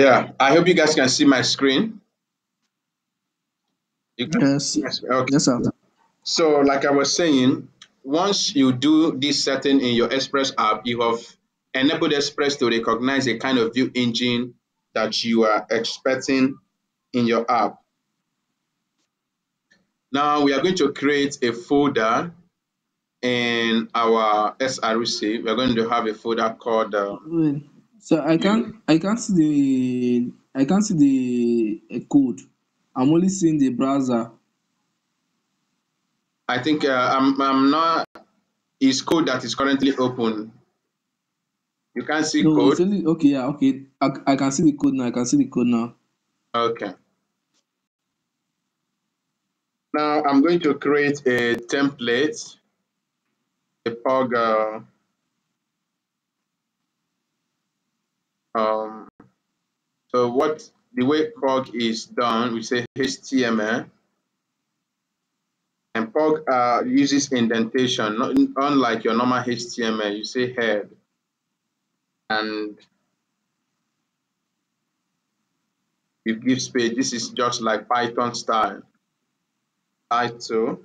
Yeah, I hope you guys can see my screen. Yes. Yes. Okay. Yes, sir. So, like I was saying, once you do this setting in your Express app, you have enabled Express to recognize the kind of view engine that you are expecting in your app. Now we are going to create a folder in our SRC. We're going to have a folder called. Uh, so I can't I can't see the I can't see the code. I'm only seeing the browser. I think uh, I'm I'm not. Is code that is currently open. You can't see no, code. Only, okay, yeah, okay. I, I can see the code now. I can see the code now. Okay. Now I'm going to create a template, a Pug. Uh, um, so what the way Pug is done, we say HTML. And Pug uh, uses indentation, not unlike your normal HTML, you say head. And you give space. This is just like Python style. I2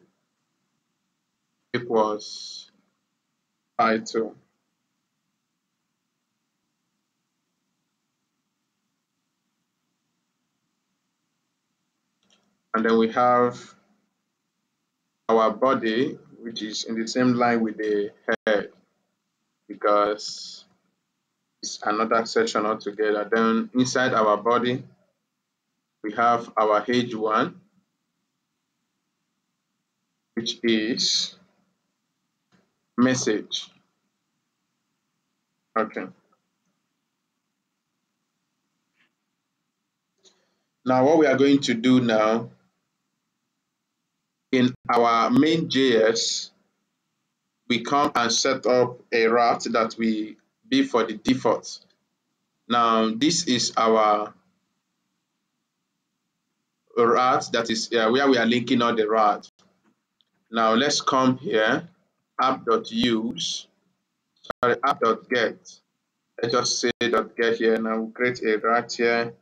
equals I2. And then we have our body, which is in the same line with the head, because it's another section altogether. Then inside our body, we have our H1, which is message. Okay. Now what we are going to do now in our main JS, we come and set up a route that we be for the default. Now this is our route that is uh, where we are linking all the routes. Now let's come here, app.use, sorry, app.get. Let's just say .get here. Now we'll create a route here,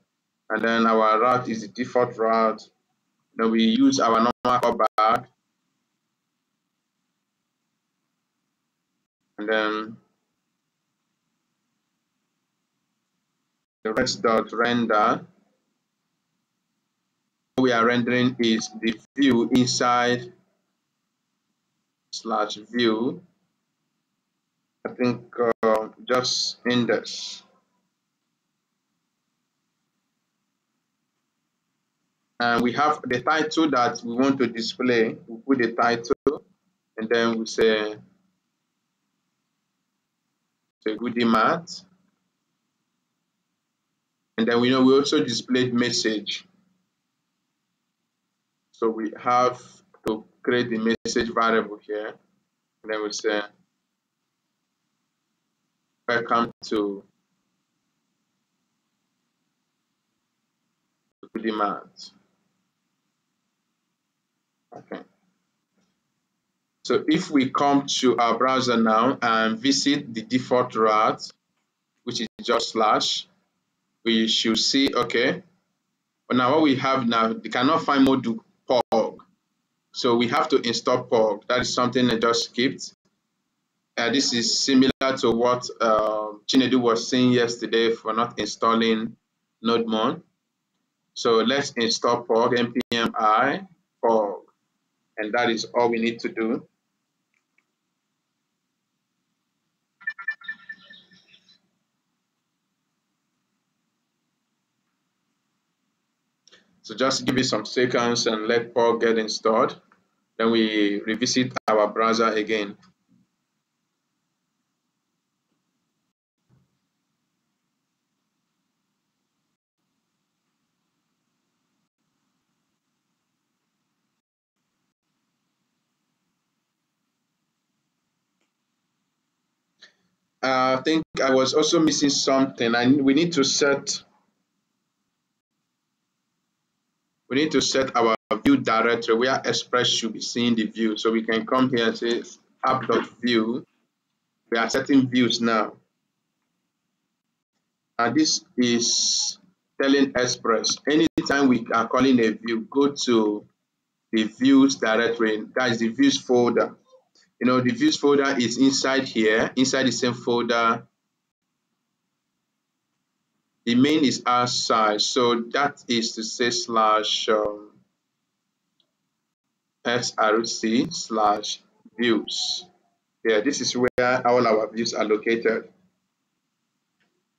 and then our route is the default route. Then we use our normal callback, and then the rest dot render. What we are rendering is the view inside slash view. I think uh, just index and we have the title that we want to display we put the title and then we say say goodie mat and then we know we also displayed message so we have to create the message variable here. And then we say, welcome to demand. Okay. So if we come to our browser now and visit the default route, which is just slash, we should see, okay, but now what we have now, we cannot find module Pug. So we have to install Pug. That is something I just skipped. Uh, this is similar to what uh, Chinedu was saying yesterday for not installing NodeMon. So let's install Pug, npm i pug, and that is all we need to do. So just give it some seconds and let Pug get installed. Then we revisit our browser again. Uh, I think I was also missing something. I we need to set we need to set our view directory where Express should be seeing the view. So we can come here and say app.view. We are setting views now. And this is telling Express anytime we are calling a view, go to the views directory. That is the views folder. You know, the views folder is inside here, inside the same folder. The main is outside, so that is to say slash um, src slash views. Yeah, this is where all our views are located.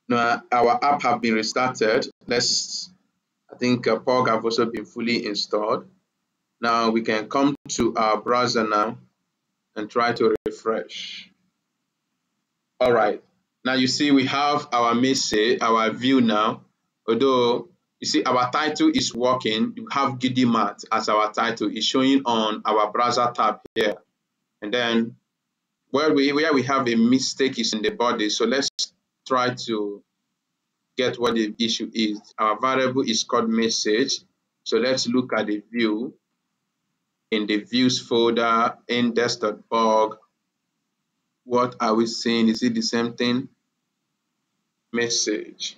Now, our app have been restarted. Let's, I think uh, Pug have also been fully installed. Now we can come to our browser now and try to refresh. All right. Now you see we have our message, our view now. Although you see our title is working, you have GuideMart as our title. It's showing on our browser tab here. And then where we where we have a mistake is in the body. So let's try to get what the issue is. Our variable is called message. So let's look at the view in the views folder index.pug. What are we seeing? Is it the same thing? Message.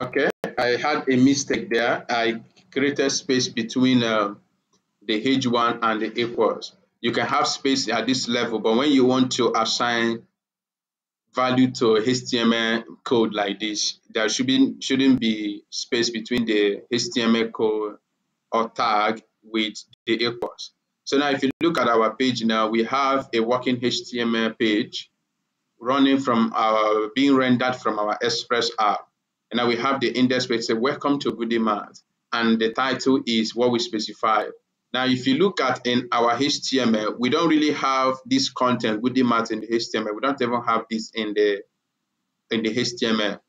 Okay, I had a mistake there. I created space between uh, the H1 and the equals. You can have space at this level, but when you want to assign value to HTML code like this, there should be, shouldn't be space between the HTML code or tag with the equals. So now if you look at our page now, we have a working HTML page running from our, being rendered from our Express app. And now we have the index page say, welcome to GuideMart. And the title is what we specify. Now, if you look at in our HTML, we don't really have this content, GuideMart in the HTML. We don't even have this in the in the HTML.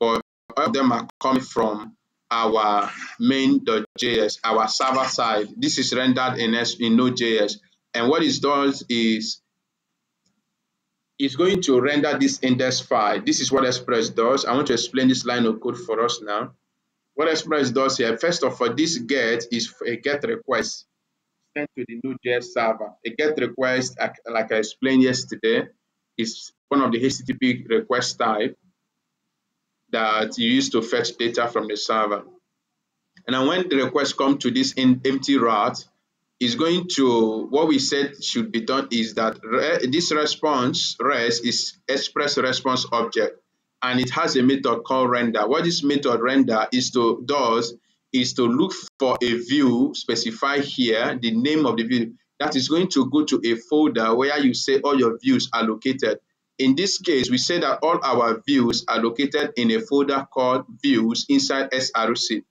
But all of them are coming from our main.js, our server side. This is rendered in, in Node.js. And what it does is is going to render this index file. This is what Express does. I want to explain this line of code for us now. What Express does here, first of all, this get is a get request sent to the Node.js server. A get request, like I explained yesterday, is one of the HTTP request type that you use to fetch data from the server. And then when the request comes to this empty route, is going to what we said should be done is that re, this response res is express response object and it has a method called render. What this method render is to does is to look for a view specify here the name of the view. That is going to go to a folder where you say all your views are located. In this case we say that all our views are located in a folder called views inside src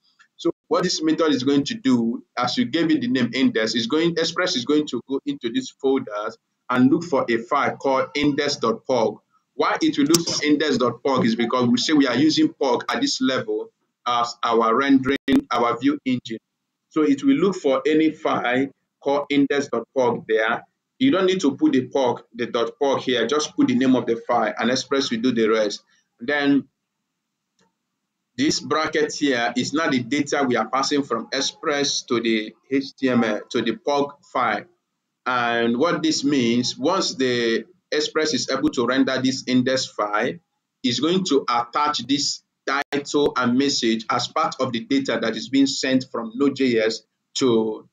what this method is going to do, as you gave it the name index, is going Express is going to go into these folders and look for a file called index.pug. Why it will look for index.pug is because we say we are using pug at this level as our rendering, our view engine. So it will look for any file called index.pug there. You don't need to put the pug, the .pug here, just put the name of the file and Express will do the rest. Then this bracket here is not the data we are passing from Express to the HTML, to the Pug file. And what this means, once the Express is able to render this index file, is going to attach this title and message as part of the data that is being sent from Node.js to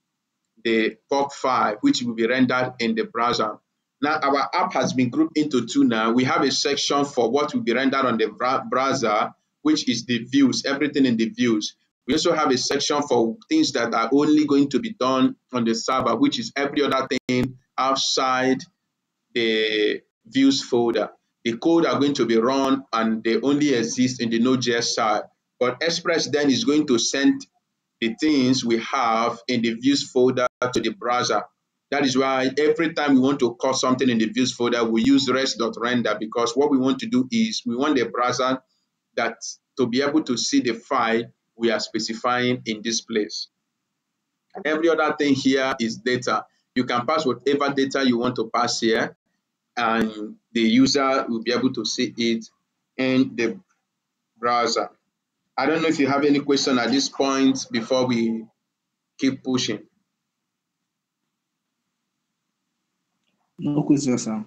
the Pug file, which will be rendered in the browser. Now, our app has been grouped into two now. We have a section for what will be rendered on the browser, which is the views, everything in the views. We also have a section for things that are only going to be done on the server, which is every other thing outside the views folder. The code are going to be run and they only exist in the Node.js side. But Express then is going to send the things we have in the views folder to the browser. That is why every time we want to call something in the views folder, we use res.render because what we want to do is we want the browser that to be able to see the file we are specifying in this place. Every other thing here is data. You can pass whatever data you want to pass here and the user will be able to see it in the browser. I don't know if you have any question at this point before we keep pushing. No question, sir.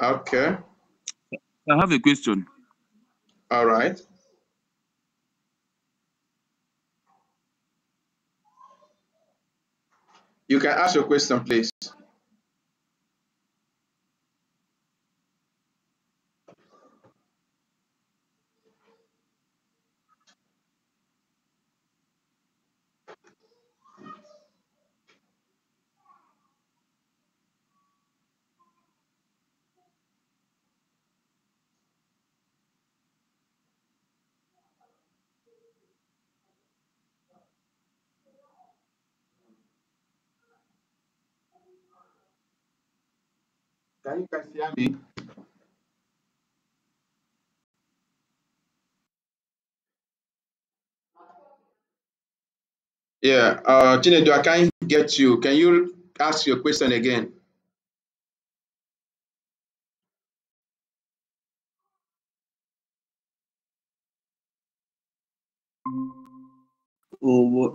Okay. I have a question. All right. You can ask your question, please. Can you guys hear me? Yeah, uh, Chinedu, I can't get you. Can you ask your question again? Oh, what?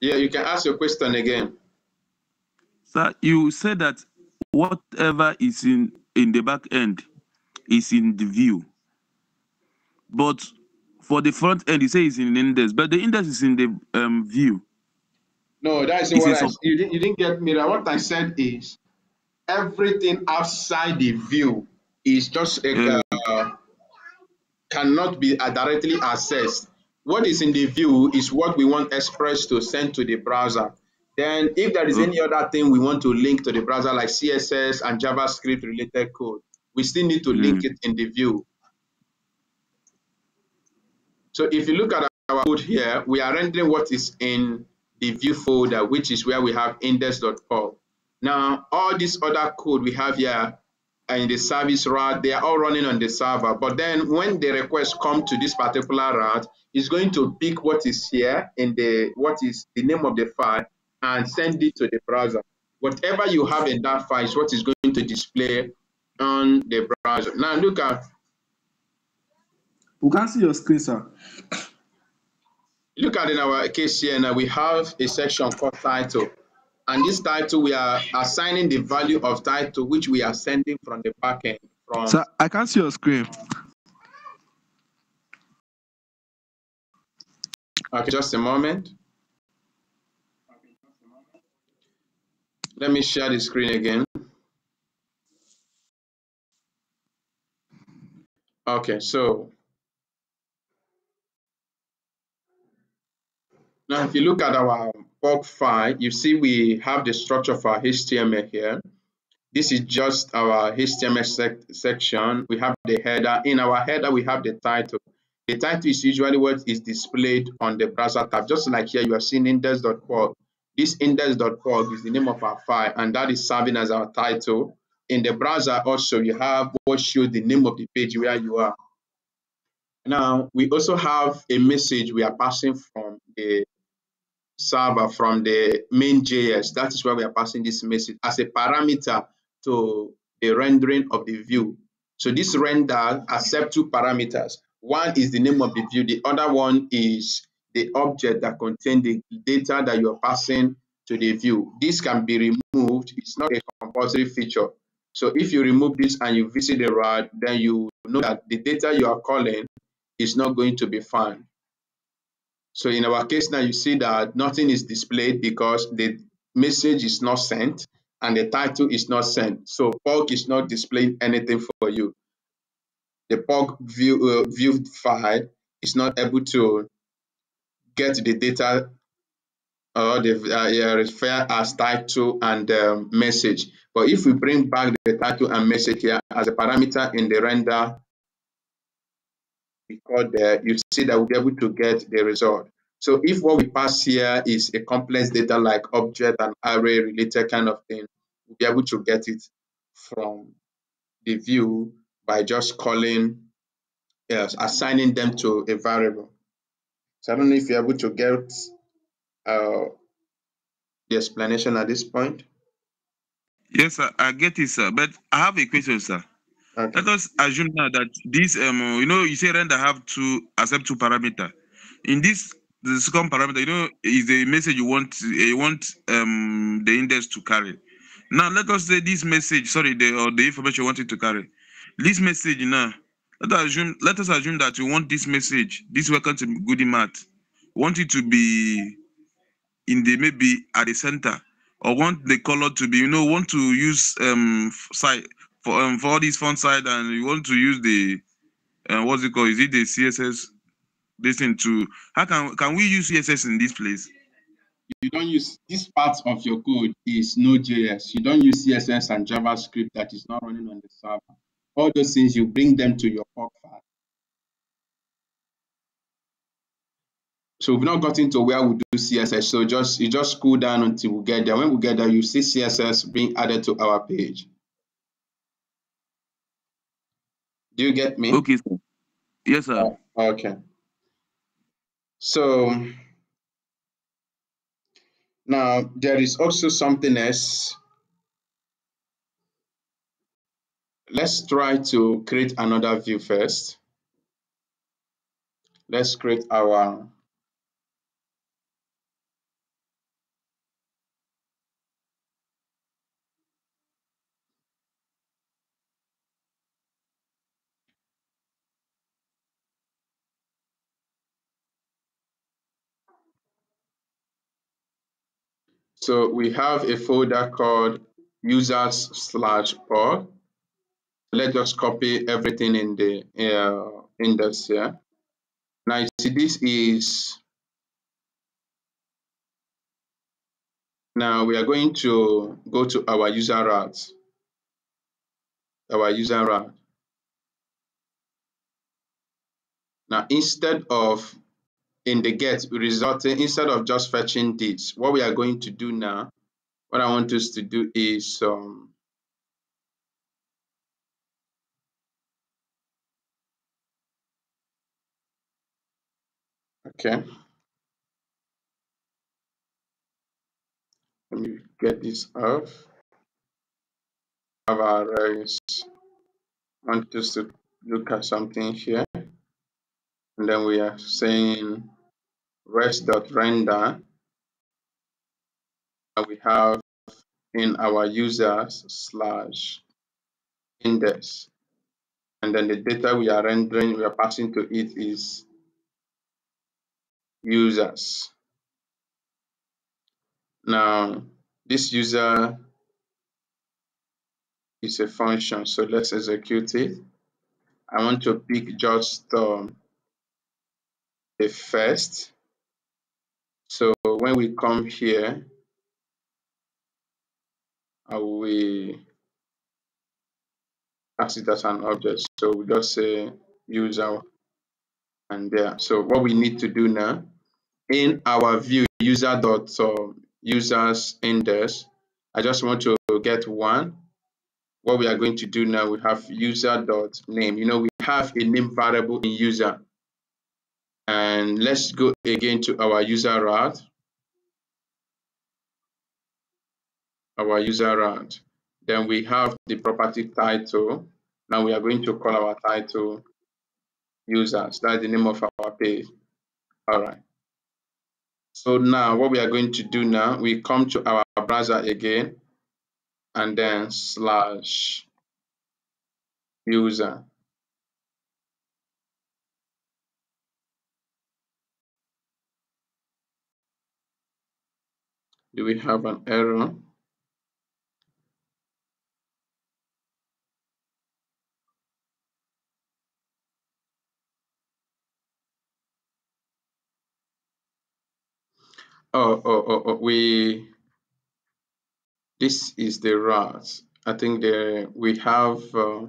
Yeah, you can ask your question again. Sir, you said that whatever is in, in the back end is in the view. But for the front end, you say it's in the index, but the index is in the um, view. No, that's what I, you, didn't, you didn't get me. That what I said is everything outside the view is just a, uh, uh, cannot be uh, directly accessed. What is in the view is what we want Express to send to the browser. Then if there is okay. any other thing we want to link to the browser like CSS and JavaScript related code, we still need to link Mm. it in the view. So if you look at our code here, we are rendering what is in the view folder, which is where we have index.pug. Now, all this other code we have here in the service route, they are all running on the server. But then when the request come to this particular route, it's going to pick what is here in the, what is the name of the file and send it to the browser. Whatever you have in that file is what is going to display on the browser. Now look at We can see your screen, sir. Look at in our case here now, we have a section called title. And this title, we are assigning the value of title, which we are sending from the backend. From Sir, I can't see your screen. okay, just a moment. Let me share the screen again. Okay, so now if you look at our Pug file, you see we have the structure for our HTML here. This is just our HTML sec section. We have the header. In our header, we have the title. The title is usually what is displayed on the browser tab. Just like here, you are seeing index.pug. This index.pug is the name of our file, and that is serving as our title. In the browser, also, you have what shows the name of the page where you are. Now, we also have a message we are passing from the server from the main JS. That is where we are passing this message as a parameter to the rendering of the view. So this render accepts two parameters. One is the name of the view. The other one is the object that contains the data that you are passing to the view. This can be removed. It's not a compulsory feature. So if you remove this and you visit the route, then you know that the data you are calling is not going to be found. So in our case now, you see that nothing is displayed because the message is not sent and the title is not sent. So Pug is not displaying anything for you. the Pug view uh, view file is not able to get the data or the uh, refer as title and um, message. But if we bring back the title and message here as a parameter in the render record there, you see that we'll be able to get the result. So if what we pass here is a complex data like object and array related kind of thing, we'll be able to get it from the view by just calling, yes, assigning them to a variable. So I don't know if you're able to get uh, the explanation at this point. Yes, sir, I get it, sir. But I have a question, sir. Okay. Let us assume now that this, um, you know, you say render have to accept two parameter. In this, the second parameter, you know, is the message you want, you want um the index to carry. Now let us say this message, sorry, the or the information you want it to carry. This message now, let us assume, let us assume that you want this message, this welcome to Goody Math, want it to be in the maybe at the center or want the color to be you know want to use um side for um for these font side and you want to use the uh, what's it called is it the css this thing to how can can we use css in this place You don't use this part of your code is Node.js. You don't use CSS and JavaScript that is not running on the server. All those things you bring them to your Pug file. So we've not gotten to where we do CSS. So just you just scroll down until we get there. When we get there, you see CSS being added to our page. Do you get me? okay sir yes sir Oh, Okay. So now there is also something else. Let's try to create another view first. Let's create our So we have a folder called users slash pod. Let's just copy everything in the uh, index here. Now you see this is, now we are going to go to our user route, our user route. Now instead of in the get resulting, instead of just fetching this, what we are going to do now, what I want us to do is um, okay. Let me get this off. Have our. I want us to look at something here. And then we are saying res.render. And we have in our users slash index. And then the data we are rendering, we are passing to it is users. Now, this user is a function, so let's execute it. I want to pick just um, the first. So when we come here, will pass it as an object. So we just say user and there. So what we need to do now in our view user dot uh, users index, I just want to get one. What we are going to do now, we have user dot name. You know, we have a name variable in user. And let's go again to our user route. Our user route. Then we have the property title. Now we are going to call our title users. That's the name of our page. All right. So now what we are going to do now, we come to our browser again and then slash user. Do we have an error? Oh, oh, oh, oh, we, this is the route. I think the, we have, uh,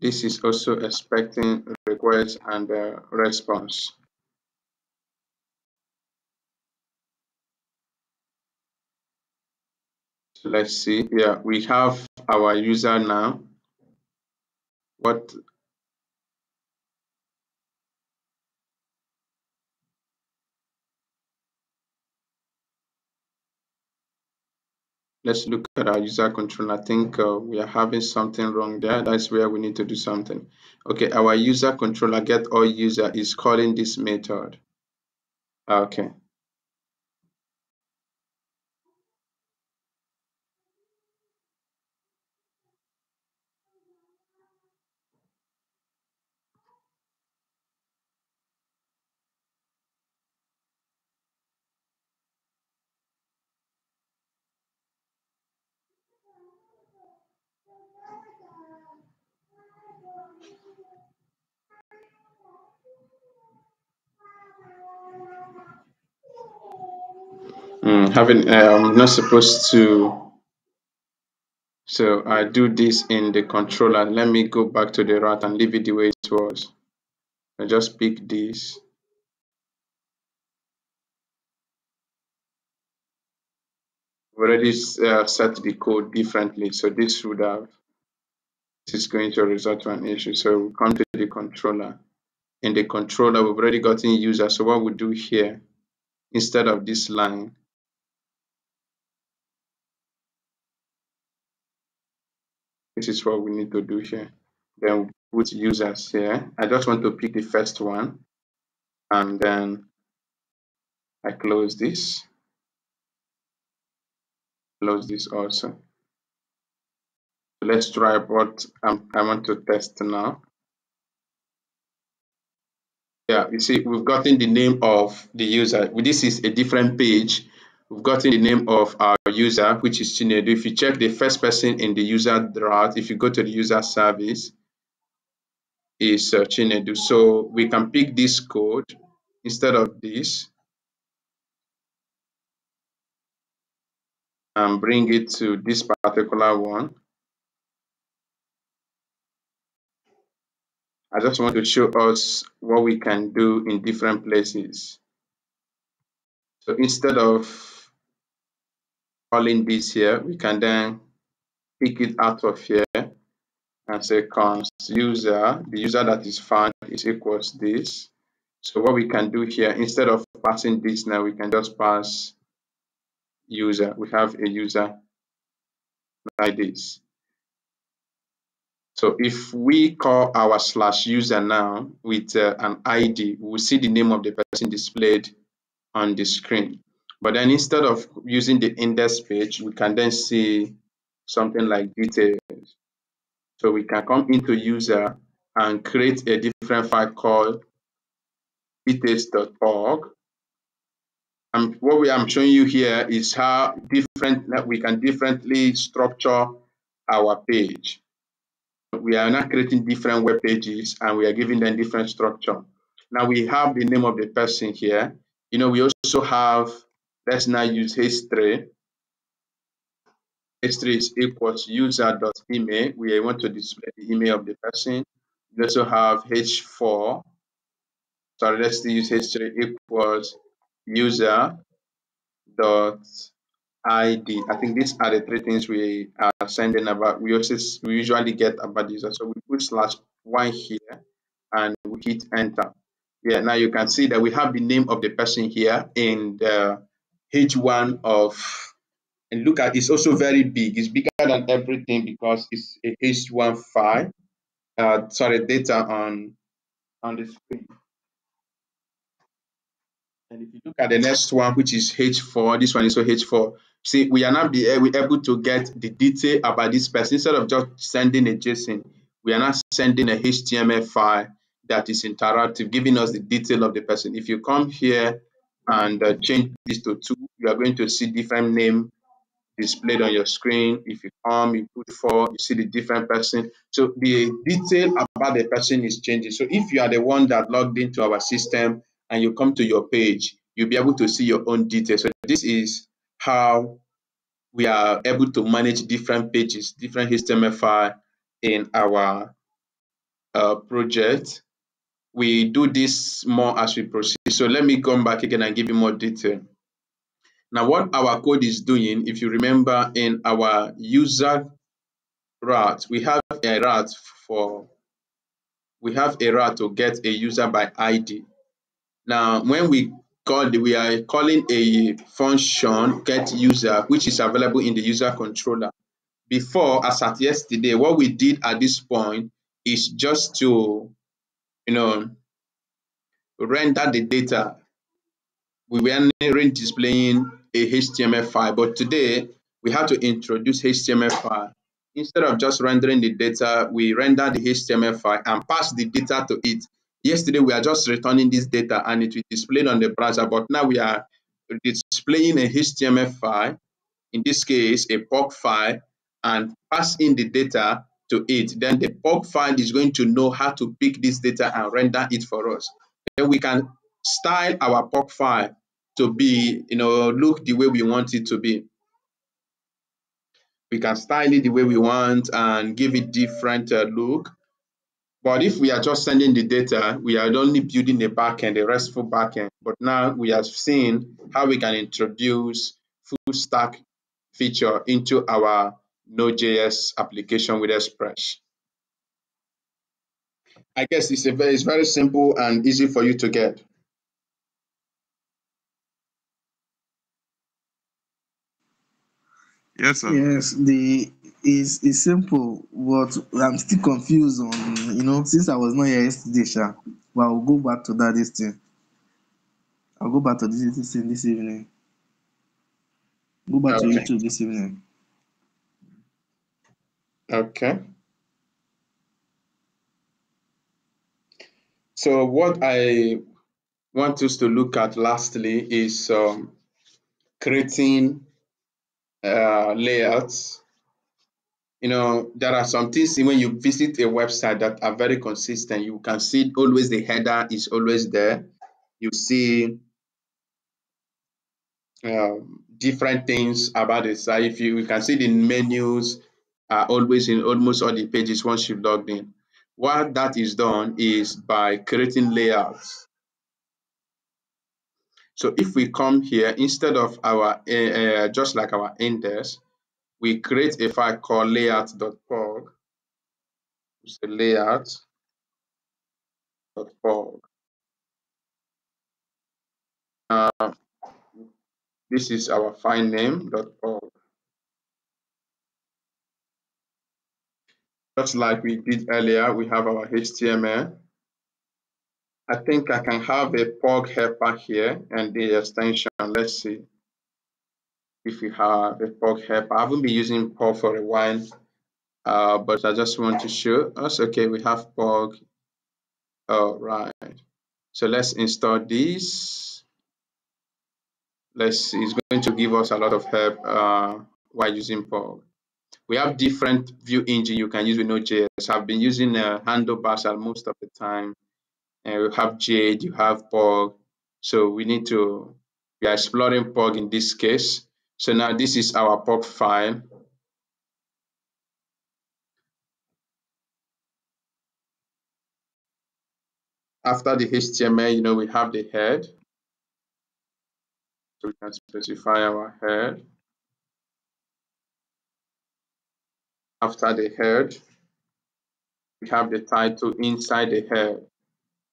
this is also expecting request and uh, response. Let's see. Yeah, we have our user now. What let's look at our user control. I think uh, we are having something wrong there. That's where we need to do something. Okay, our user controller get all user is calling this method. Okay. Having I'm not supposed to. So I do this in the controller. Let me go back to the route and leave it the way it was. I just pick this. Already uh, set the code differently so this would have this is going to result to an issue. So we come to the controller. In the controller we've already gotten user. So what we do here instead of this line this is what we need to do here. Then put users here. I just want to pick the first one. And then i close this. Close this also. Let's try what I'm, i want to test now. Yeah you see we've gotten the name of the user. This is a different page we've gotten the name of our user, which is Chinedu. If you check the first person in the user route, if you go to the user service, is uh, Chinedu. So we can pick this code instead of this and bring it to this particular one. I just want to show us what we can do in different places. So instead of calling this here, we can then pick it out of here and say const user, the user that is found is equals this. So what we can do here, instead of passing this now, we can just pass user. We have a user like this. So if we call our slash user now with uh, an ID, we'll see the name of the person displayed on the screen. But then instead of using the index page, we can then see something like details. So we can come into user and create a different file called details.pug. And what we am showing you here is how different we can differently structure our page. We are now creating different web pages and we are giving them different structure. Now we have the name of the person here. You know, we also have Let's now use history. History is equals user.email. We want to display the email of the person. We also have h4. So let's use history equals user dot id. I think these are the three things we are sending about. We also we usually get about user. So we put slash one here and we hit enter. Yeah, now you can see that we have the name of the person here in the H1 of, and look at, it's also very big. It's bigger than everything because it's a H1 file, uh, sorry, data on, on the screen. And if you look at the next one, which is H4, this one is also H4. See, we are now be able to get the detail about this person instead of just sending a JSON. We are now sending a HTML file that is interactive, giving us the detail of the person. If you come here and uh, change this to two, you are going to see different name displayed on your screen. If you come, you put four, you see the different person. So the detail about the person is changing. So if you are the one that logged into our system and you come to your page, you'll be able to see your own details. So this is how we are able to manage different pages, different HTML file in our uh, project. We do this more as we proceed. So let me come back again and give you more detail. Now, what our code is doing, if you remember in our user route, we have a route for, we have a route to get a user by ID. Now, when we call, we are calling a function get user, which is available in the user controller. Before, as at yesterday, what we did at this point is just to, you know, render the data. We weren't displaying a HTML file, but today we have to introduce HTML file. Instead of just rendering the data, we render the HTML file and pass the data to it. Yesterday, we are just returning this data and it will display on the browser, but now we are displaying a HTML file, in this case, a Pug file, and pass in the data to it. Then the Pug file is going to know how to pick this data and render it for us. Then we can style our Pug file to be, you know, look the way we want it to be. We can style it the way we want and give it different uh, look. But if we are just sending the data, we are only building a backend, a RESTful backend. But now we have seen how we can introduce full stack feature into our Node.js application with Express. I guess it's, a very, it's very simple and easy for you to get. Yes, sir. Yes, the is is simple, but I'm still confused on you know since I was not here yesterday, sha. But I'll go back to that this thing. I'll go back to this, this thing this evening. Go back to YouTube this evening. Okay. So what I want us to look at lastly is um, creating uh, layouts. You know, there are some things when you visit a website that are very consistent. You can see always the header is always there. You see um, different things about the site. If you, you can see the menus are always in almost all the pages once you've logged in. What that is done is by creating layouts. So if we come here, instead of our, uh, uh, just like our index, we create a file called layout.pug. It's a layout.pug. Uh, this is our file name.pug. Just like we did earlier, we have our HTML. I think I can have a Pug helper here and the extension. Let's see if we have a Pug helper. I haven't been using Pug for a while, uh, but I just want to show us. Okay, we have Pug. All right. So let's install this. Let's see, it's going to give us a lot of help uh, while using Pug. We have different view engine you can use with Node.js. I've been using uh, handlebars most of the time and you have Jade, you have Pug. So we need to, we are exploring Pug in this case. So now this is our Pug file. After the HTML, you know, we have the head. So we can specify our head. After the head, we have the title inside the head.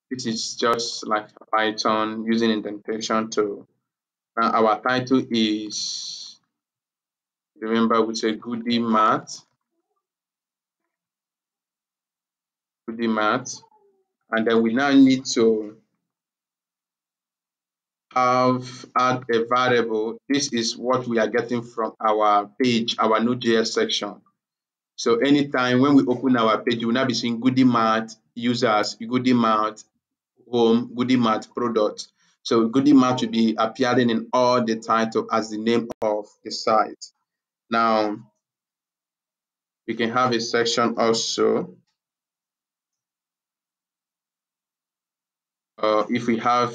This is just like Python using indentation to. Now our title is, remember we say goody math, goody math, and then we now need to have add a variable. This is what we are getting from our page, our Node.js section. So anytime when we open our page, you will now be seeing goody math users, goody math home, goody math product. So goody math will be appearing in all the title as the name of the site. Now, we can have a section also. Uh, if we have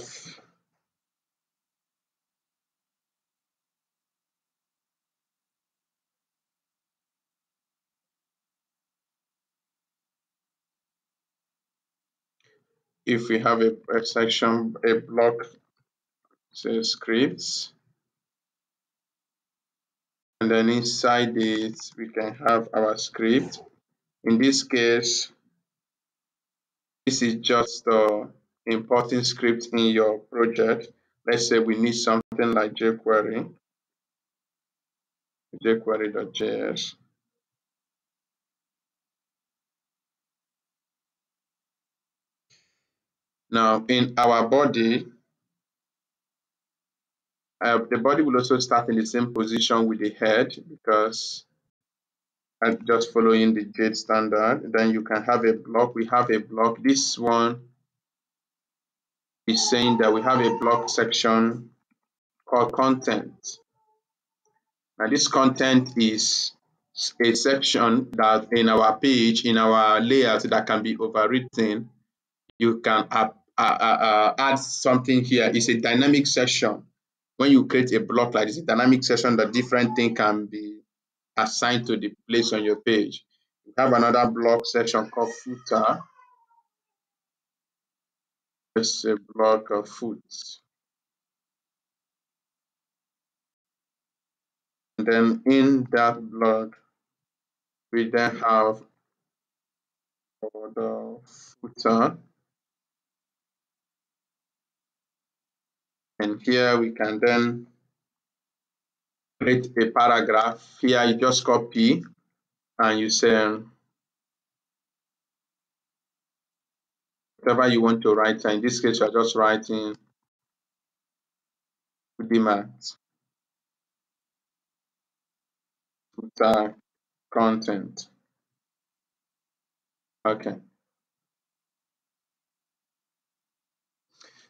if we have a, a section, a block, say scripts, and then inside it, we can have our script. In this case, this is just uh, importing script in your project. Let's say we need something like jQuery, jQuery.js. Now, in our body, uh, the body will also start in the same position with the head because I'm just following the JADE standard. Then you can have a block. We have a block. This one is saying that we have a block section called content. Now this content is a section that in our page, in our layout that can be overwritten. You can uh, uh, uh, add something here. It's a dynamic section. When you create a block like this, a dynamic section that different thing can be assigned to the place on your page. We have another block section called footer. It's a block of foots. And then in that block, we then have the footer. And here we can then create a paragraph. Here you just copy and you say whatever you want to write. In this case, you're just writing Udimat footer content. Okay.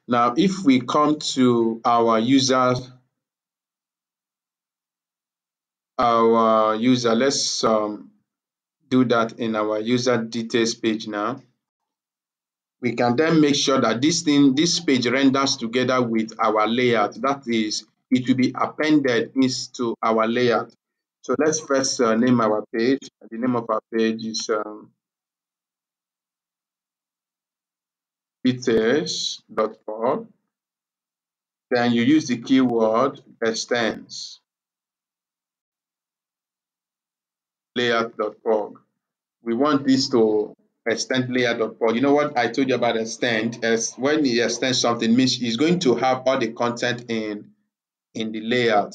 Now, if we come to our user, our user, let's um, do that in our user details page now. We can then make sure that this thing, this page renders together with our layout. That is, it will be appended into our layout. So let's first uh, name our page. The name of our page is um, details.pug. Then you use the keyword extends layout.pug. We want this to extend layout.pug. You know what I told you about extend? As when you extend something, means it's going to have all the content in in the layout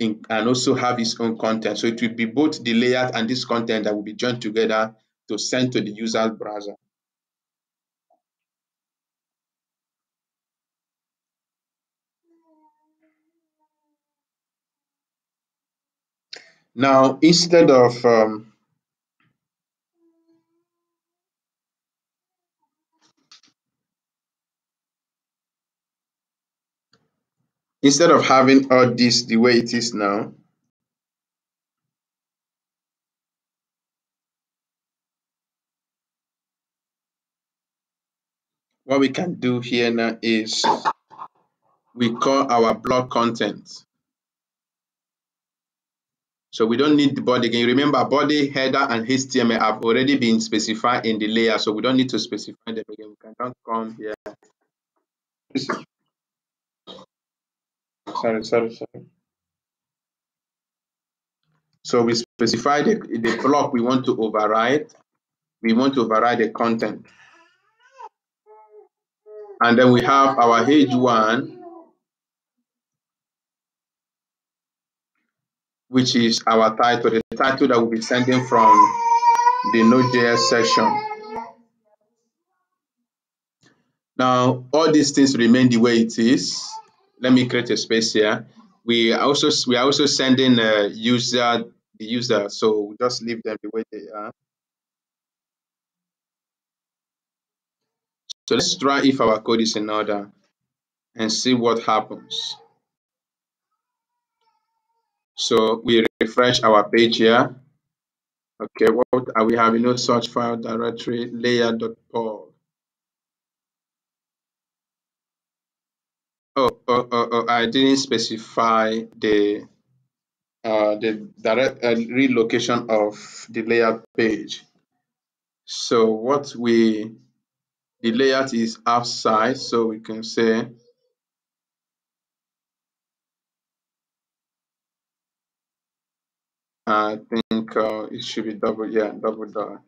in, and also have its own content. So it will be both the layout and this content that will be joined together to send to the user's browser. Now, instead of um, instead of having all this the way it is now, what we can do here now is we call our block content. So we don't need the body again. Remember, body, header, and HTML have already been specified in the layer, so we don't need to specify them again. We can just come here. Sorry, sorry, sorry. So we specify the, the block we want to override. We want to override the content. And then we have our H1 which is our title, the title that we'll be sending from the Node.js section. Now, all these things remain the way it is. Let me create a space here. We also we are also sending a user the user, so we just leave them the way they are. So let's try if our code is in order and see what happens. So we refresh our page here. Okay, what are we having? No search file directory layout.pug. Oh, oh, oh, oh, I didn't specify the uh, the direct uh, relocation of the layout page. So what we, the layout is outside, so we can say I think uh, it should be double, yeah, double dot.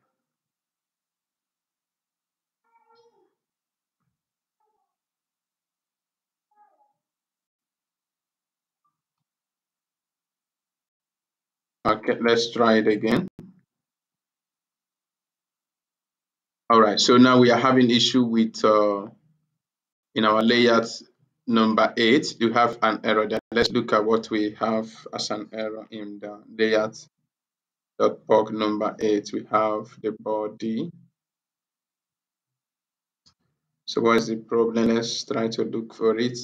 Okay, let's try it again. All right, so now we are having issue with uh, in our layout number eight, you have an error there. Let's look at what we have as an error in the layout.pug number eight. We have the body. So what is the problem? Let's try to look for it.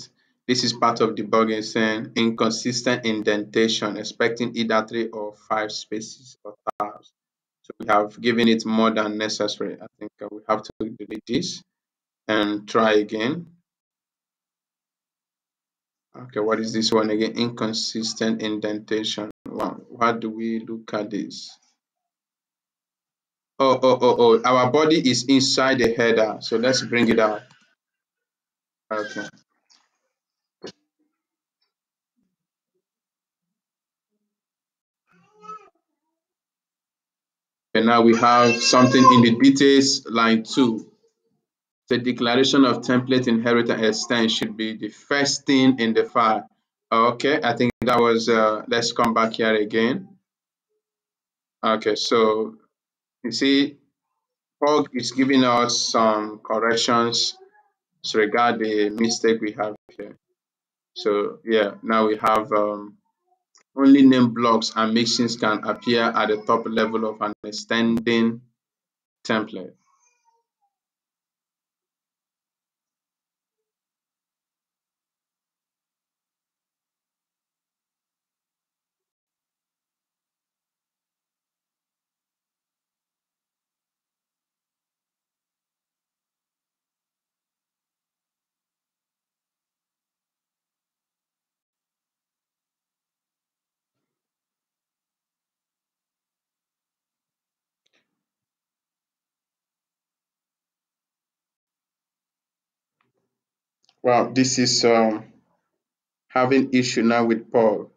This is part of debugging saying inconsistent indentation, expecting either three or five spaces or tabs. So we have given it more than necessary. I think we have to delete this and try again. Okay, what is this one again? Inconsistent indentation. Wow, how do we look at this? Oh, oh, oh, oh, our body is inside the header. So let's bring it out. Okay. And now we have something in the details line two. The declaration of template inheritance extend should be the first thing in the file. Okay, I think that was, uh, let's come back here again. Okay, so you see, Pug is giving us some corrections as regard the mistake we have here. So yeah, now we have um, only name blocks and mixins can appear at the top level of an extending template. Wow, this is um, having issue now with Paul.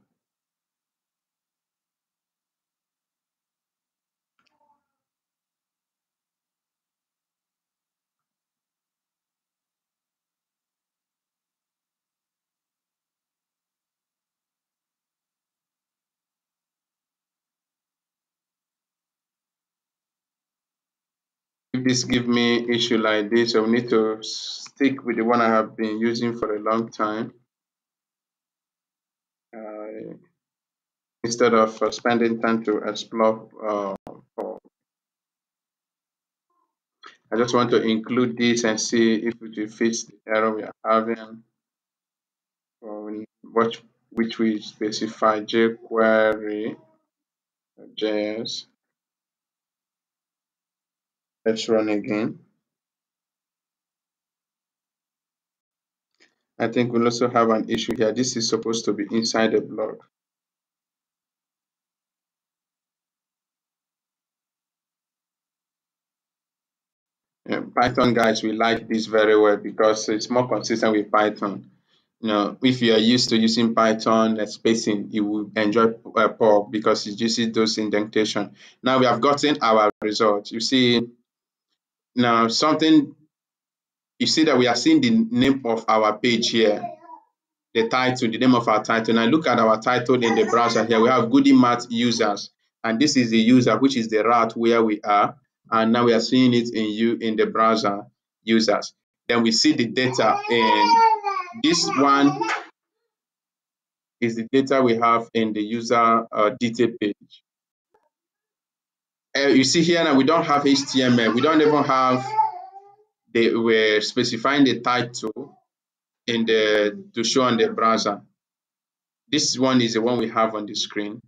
This give me issue like this, I will need to stick with the one I have been using for a long time. Uh, instead of uh, spending time to explore uh, I just want to include this and see if it fits the error we are having. Which we specify jQuery JS. Let's run again. I think we'll also have an issue here. This is supposed to be inside the block Yeah, Python guys, we like this very well because it's more consistent with Python. You know, if you are used to using Python and spacing, you will enjoy uh, Pug because it uses those indentation. Now we have gotten our result. You see, now something, you see that we are seeing the name of our page here, the title, the name of our title. Now look at our title in the browser here. We have GoodieMath users, and this is the user, which is the route where we are and now we are seeing it in you in the browser users. Then we see the data in this one is the data we have in the user uh, detail page. Uh, you see here now we don't have HTML. We don't even have the we're specifying the title in the to show on the browser. This one is the one we have on the screen.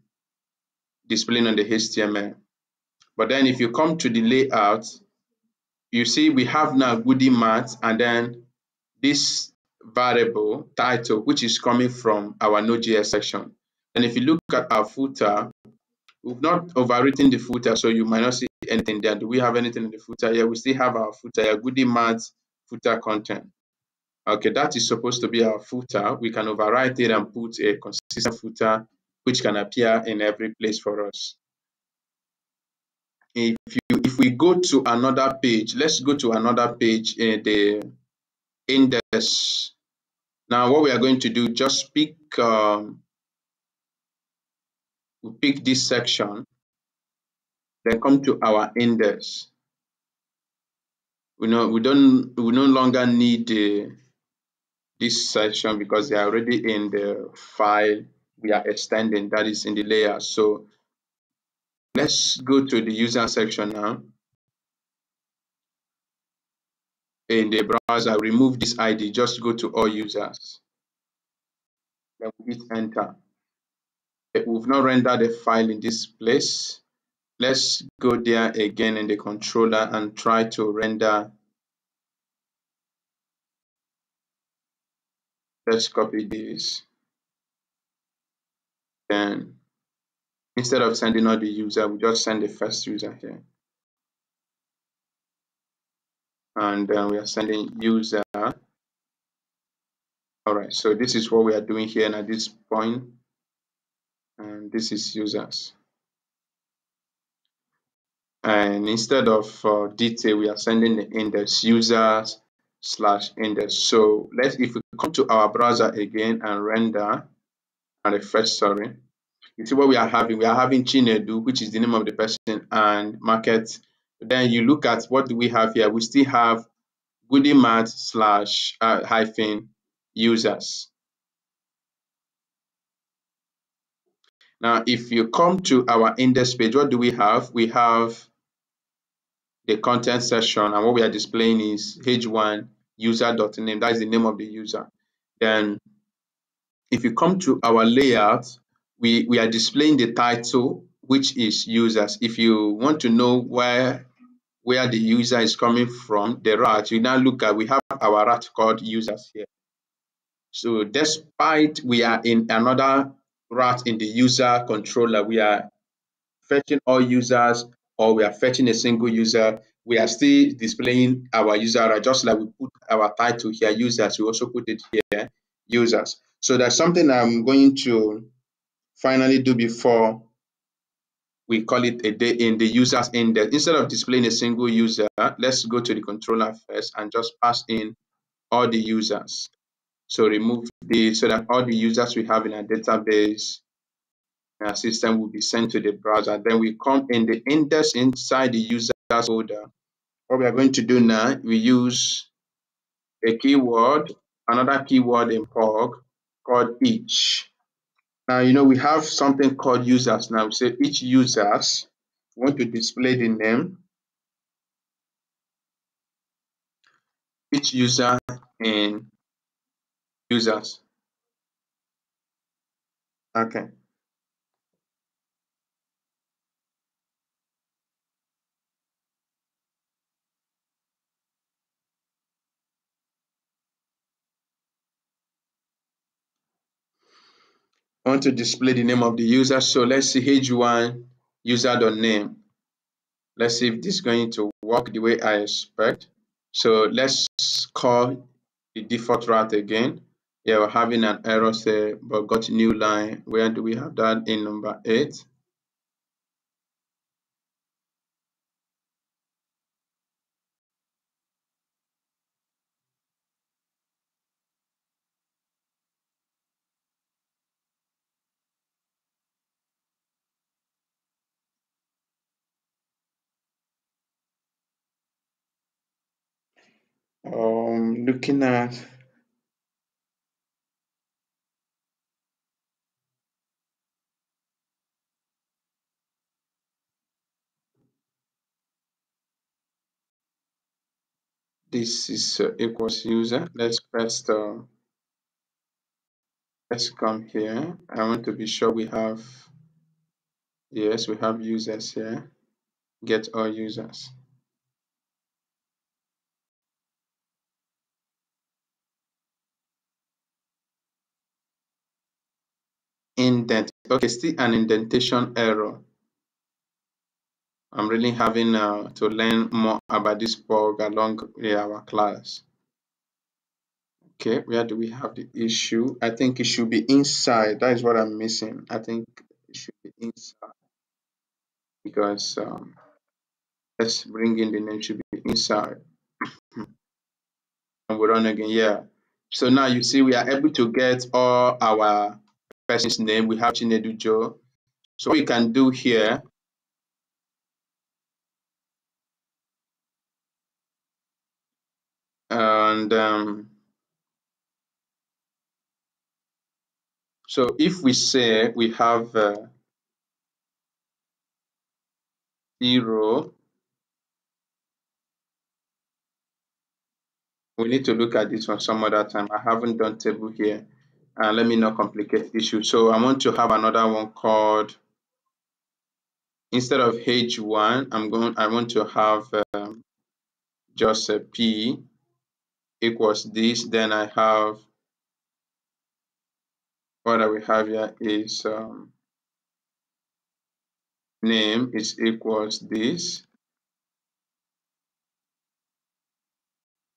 displaying on the HTML. But then if you come to the layout, you see we have now goodie mart and then this variable title, which is coming from our Node.js section. And if you look at our footer, we've not overwritten the footer, so you might not see anything there. Do we have anything in the footer? Yeah, we still have our footer here, goodie mart footer content. Okay, that is supposed to be our footer. We can overwrite it and put a consistent footer which can appear in every place for us. If you if we go to another page, let's go to another page in the index. Now what we are going to do, just pick um, we pick this section, then come to our index. We know we don't we no longer need the this section because they are already in the file we are extending that is in the layer. So let's go to the user section now. In the browser, remove this ID, just go to all users. Then we hit enter. We've not rendered a file in this place. Let's go there again in the controller and try to render. Let's copy this. Then instead of sending all the user we just send the first user here. And then we are sending user. All right so this is what we are doing here and at this point and this is users and instead of uh, detail we are sending the index users slash index. So let's if we come to our browser again and render and refresh, sorry, you see what we are having. We are having Chinedu, which is the name of the person, and market. Then you look at what do we have here. We still have goodie slash uh, hyphen users. Now, if you come to our index page, what do we have? We have the content section and what we are displaying is h1 user.name. That is the name of the user. Then if you come to our layout, we, we are displaying the title, which is users. If you want to know where where the user is coming from, the route, you now look at, we have our route called users here. So despite we are in another route in the user controller, we are fetching all users or we are fetching a single user, we are still displaying our user just like we put our title here, users, we also put it here, users. So that's something I'm going to finally do before we call it a day in the users index. Instead of displaying a single user, let's go to the controller first and just pass in all the users. So remove the so that all the users we have in our database our system will be sent to the browser. Then we come in the index inside the users folder. What we are going to do now, we use a keyword, another keyword in Pug called each. Now, you know, we have something called users. Now, we say each users, we want to display the name. Each user in users. Okay. I want to display the name of the user. So let's see h1 user.name. Let's see if this is going to work the way I expect. So let's call the default route again. Yeah, we're having an error say, but got new line. Where do we have that in number eight? um, looking at this is uh, equals user let's press the let's come here i want to be sure we have Yes, we have users here. Get all users. Indent. Okay, still an indentation error. I'm really having uh, to learn more about this pug along our class. Okay, where do we have the issue? I think it should be inside. That is what I'm missing. I think it should be inside because um, let's bring in the name should be inside. and we run again. Yeah. So now you see we are able to get all our person's name. We have Chinedu Joe. So what you can do here and um, so if we say we have uh, zero we need to look at this one some other time. I haven't done table here. And let me not complicate issue. So i want to have another one called instead of h1 i'm going i want to have um, just a p equals this then i have what we have here is um, name is equals this.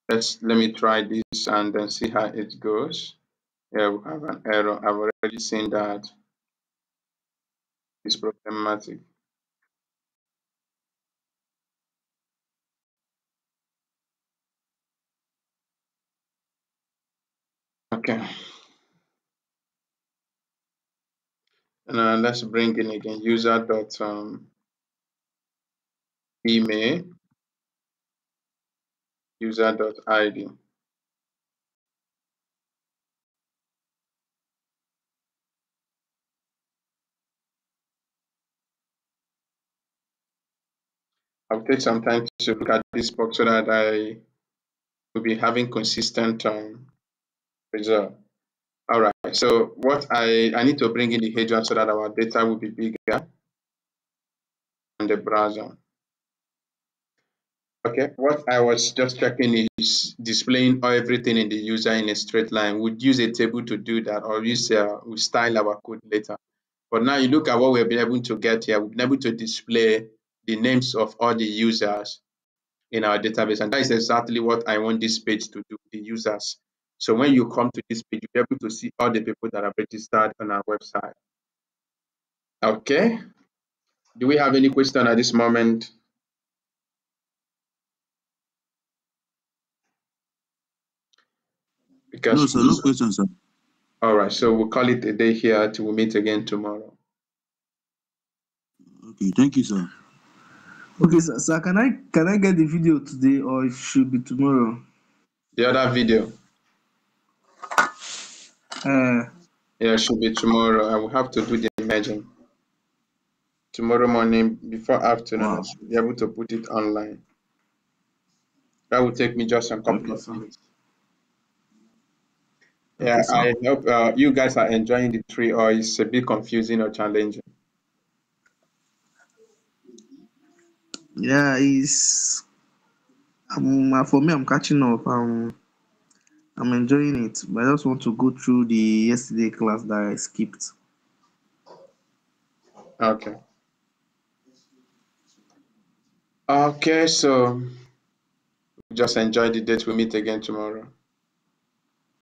Let's let me try this and then see how it goes. Here we have an error. I've already seen that it's problematic okay. And uh, let's bring in again user dot um, email. User dot id I'll take some time to look at this box so that I will be having consistent um, result. All right, so what I, I need to bring in the H1 so that our data will be bigger on the browser. Okay, what I was just checking is displaying everything in the user in a straight line. We'd use a table to do that or use uh, we style our code later. But now you look at what we've been able to get here. We've been able to display the names of all the users in our database. And that is exactly what I want this page to do, the users. So when you come to this page, you'll be able to see all the people that are registered on our website. Okay. Do we have any question at this moment? Because no, sir, no questions, sir. All right, so we'll call it a day here till we meet again tomorrow. Okay, thank you, sir. Okay, sir, sir, can I can I get the video today or it should be tomorrow? The other video. Uh, yeah, it should be tomorrow. I will have to do the imaging. Tomorrow morning before afternoon, wow. I should be able to put it online. That will take me just a couple of minutes. Yeah, I hope uh, you guys are enjoying the tree or it's a bit confusing or challenging. Yeah, it's um, for me. I'm catching up. Um, I'm enjoying it, but I just want to go through the yesterday class that I skipped. Okay. Okay, so just enjoy the date. We meet again tomorrow.